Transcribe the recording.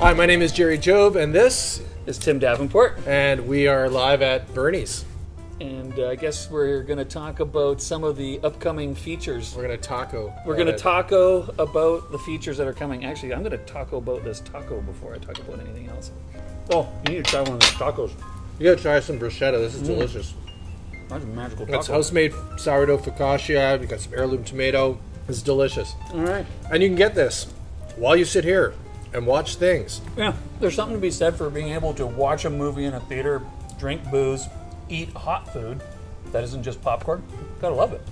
Hi, my name is Gerry Jobe, and this, is Tim Davenport, and we are live at Bernie's. and uh, I guess we're going to talk about some of the upcoming features. We're gonna taco. We're going to taco about the features that are coming. Actually, I'm going to taco about this taco before I talk about anything else. Oh, you need to try one of these tacos. You gotta try some bruschetta. This is Mm. delicious. That's a magical That's taco. house-made sourdough focaccia. We got some heirloom tomato. It's delicious, All right. and you can get this while you sit here and watch things. Yeah, there's something to be said for being able to watch a movie in a theater, drink booze, eat hot food that isn't just popcorn. Gotta love it.